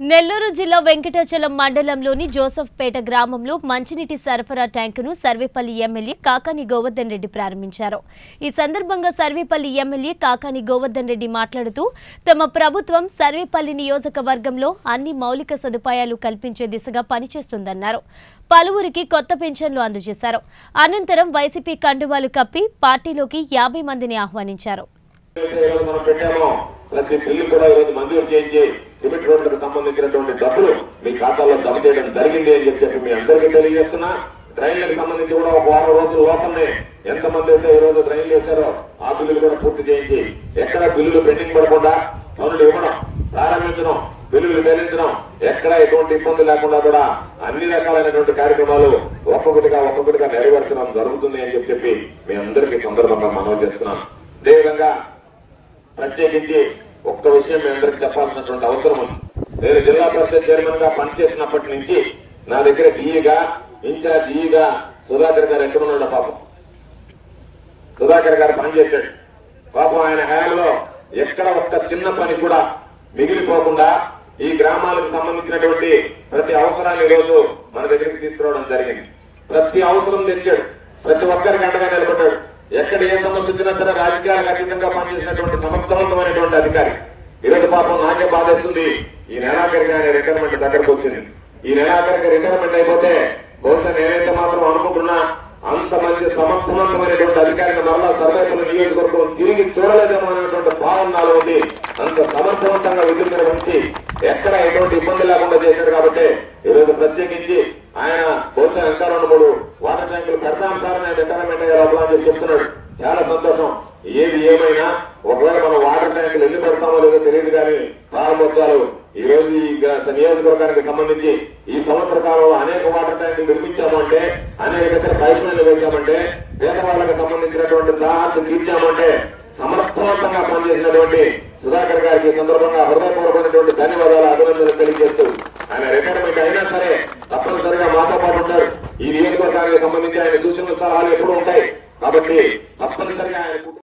నెల్లూరు జిల్లా వెంకటాచలం మండలంలోని జోసఫ్పేట గ్రామంలో మంచినీటి సరఫరా ట్యాంకును సర్వేపల్లి ఎమ్మెల్యే కాకాని గోవర్ధన్ రెడ్డి ప్రారంభించారు. ఈ సందర్భంగా సర్వేపల్లి ఎమ్మెల్యే కాకాని గోవర్ధన్ రెడ్డి మాట్లాడుతూ తమ ప్రభుత్వం సర్వేపల్లి నియోజకవర్గంలో అన్ని మౌలిక సదుపాయాలు కల్పించే దిశగా పనిచేస్తుందన్నారు. పలువురికి కొత్త పెన్షన్లు అందజేశారు. అనంతరం వైసీపీ కండువాలు కప్పి పార్టీలోకి యాభై మందిని ఆహ్వానించారు. మనం పెట్టామో ప్రతి బిల్లు కూడా ఈరోజు మంజూరు చేయించి సిమెంట్ రోడ్లకు సంబంధించినటువంటి డబ్బులు మీ ఖాతాలో జమ చేయడం జరిగింది అని చెప్పి మీ అందరికీ తెలియజేస్తున్నా. డ్రైన్లకు సంబంధించి కూడా ఒక వారం రోజుల లోపలనే ఎంతమంది అయితే ఈ రోజు డ్రైన్ వేశారో ఆ బిల్లులు కూడా పూర్తి చేయించి ఎక్కడ బిల్లులు పెండింగ్ పడకుండా పనులు ఇవ్వడం ప్రారంభించడం బిల్లులు చెల్లించడం ఎక్కడ ఎటువంటి ఇబ్బంది లేకుండా కూడా అన్ని రకాలైనటువంటి కార్యక్రమాలు ఒక్కొక్కటిగా ఒక్కొక్కటిగా నెరవేర్చడం జరుగుతుంది అని చెప్పి చెప్పి మీ అందరికీ సందర్భంగా మనవి చేస్తున్నాం అదేవిధంగా ప్రత్యేకించి ఒక్క విషయం మీ అందరికి చెప్పాల్సినటువంటి అవసరం ఉంది. నేను జిల్లా పరిషత్ చైర్మన్గా పనిచేసినప్పటి నుంచి నా దగ్గర డిఈగా ఇన్ఛార్జ్ ఈగా సుధాకర్ గారు ఎక్కడ ఉన్నాడు పాపం. సుధాకర్ గారు పనిచేశాడు. పాపం ఆయన హయాంలో ఎక్కడ ఒక్క చిన్న పని కూడా మిగిలిపోకుండా ఈ గ్రామాలకు సంబంధించినటువంటి ప్రతి అవసరాన్ని ఈరోజు మన దగ్గరికి తీసుకురావడం జరిగింది. ప్రతి అవసరం తెచ్చాడు. ప్రతి ఒక్కరికి అండగా నిలబడ్డాడు. ఎక్కడ ఏ సమస్య వచ్చినా సరే రాజకీయాలకు అతీతంగా పనిచేసినటువంటి సమర్థవంతమైనటువంటి అధికారి. ఈరోజు పాపం నాకే బాధేస్తుంది. ఈ నెలాఖరికి ఆయన రిటైర్మెంట్ దగ్గరకు వచ్చింది. ఈ నెలాఖరికి రిటైర్మెంట్ అయిపోతే బహుశా నేనైతే సమర్థవంతమైనటువంటి అధికారిని మరలా సర్వేపల్లి నియోజకవర్గం తిరిగి చూడలేదేమో అనేటువంటి భావన నాలో ఉంది. అంత సమర్థవంతంగా విధులు నిర్వహించి ఎక్కడ ఎటువంటి ఇబ్బంది లేకుండా చేశారు కాబట్టి ఈరోజు ప్రత్యేకించి ఆయన బహుశా ఇంకా రెండు మూడు వాటర్ ట్యాంకులు పెడతాం సార్ నేను రిటైర్మెంట్ అయ్యే లోపల అని చెప్తున్నాడు. చాలా సంతోషం. ఏది ఏమైనా ఒకవేళ మనం వాటర్ ట్యాంకులు ఎన్ని పెడతామో లేదో తెలియదు కానీ ప్రారంభోత్సవాలు ఈ రోజు ఈ నియోజకవర్గానికి సంబంధించి ఈ సంవత్సర కాలంలో అనేక వాటర్ ట్యాంకులు నిర్మించామంటే అనేక ఇతర పైప్ లైన్లు వేశామంటే పేదవాళ్ళకి సంబంధించినటువంటి దాహాన్ని తీర్చామంటే సమర్థవంతంగా పనిచేసినటువంటి సుధాకర్ గారికి సందర్భంగా హృదయపూర్వకమైనటువంటి ధన్యవాదాలు అభినందనలు తెలియజేస్తూ ఆయన రిటైర్మెంట్ అయినా సరే తప్పనిసరిగా మాతో పాటు ఉంటారు. ఈ నియోజకవర్గానికి సంబంధించి ఆయన సూచనలు సలహాలు ఎప్పుడు ఉంటాయి. కాబట్టి తప్పనిసరిగా ఆయన